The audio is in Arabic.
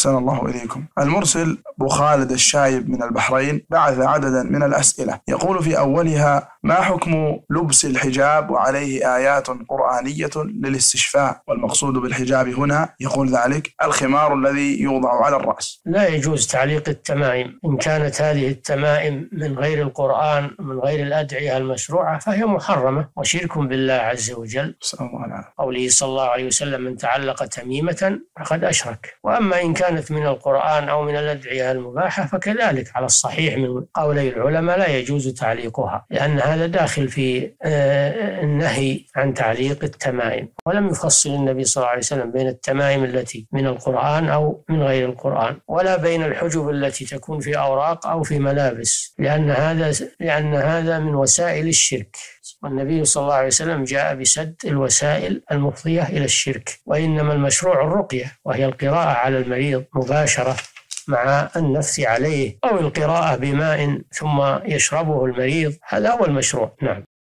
أحسن الله إليكم. المرسل أبو خالد الشايب من البحرين بعث عددا من الأسئلة. يقول في أولها ما حكم لبس الحجاب وعليه آيات قرآنية للاستشفاء؟ والمقصود بالحجاب هنا يقول ذلك الخمار الذي يوضع على الرأس. لا يجوز تعليق التمائم. إن كانت هذه التمائم من غير القرآن من غير الأدعية المشروعة فهي محرمة وشرك بالله عز وجل. قوله صلى الله عليه وسلم من تعلق تميمة فقد أشرك. وأما إن كانت من القرآن أو من الأدعية المباحة فكذلك على الصحيح من قولي العلماء لا يجوز تعليقها لأن هذا داخل في آه، النهي عن تعليق التمائم. ولم يفصل النبي صلى الله عليه وسلم بين التمائم التي من القرآن أو من غير القرآن ولا بين الحجب التي تكون في أوراق أو في ملابس لأن هذا لأن هذا من وسائل الشرك. والنبي صلى الله عليه وسلم جاء بسد الوسائل المفضية إلى الشرك وإنما المشروع الرقية وهي القراءة على المريض مباشرة مع النفس عليه أو القراءة بماء ثم يشربه المريض هذا هو المشروع. نعم.